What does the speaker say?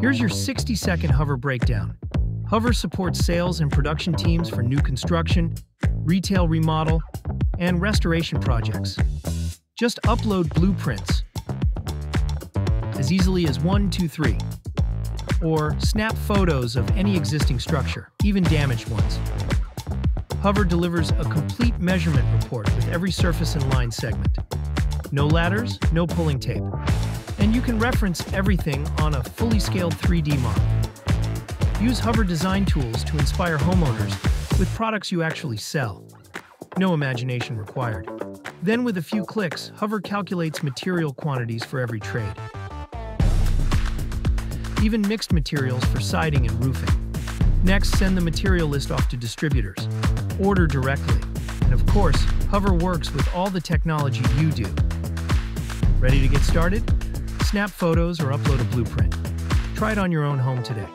Here's your 60-second Hover breakdown. Hover supports sales and production teams for new construction, retail remodel, and restoration projects. Just upload blueprints as easily as one, two, three, or snap photos of any existing structure, even damaged ones. Hover delivers a complete measurement report with every surface and line segment. No ladders, no pulling tape. And you can reference everything on a fully scaled 3D model. Use Hover design tools to inspire homeowners with products you actually sell. No imagination required. Then with a few clicks, Hover calculates material quantities for every trade. Even mixed materials for siding and roofing. Next, send the material list off to distributors. Order directly. And of course, Hover works with all the technology you do. Ready to get started? Snap photos or upload a blueprint. Try it on your own home today.